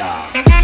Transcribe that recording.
Hola.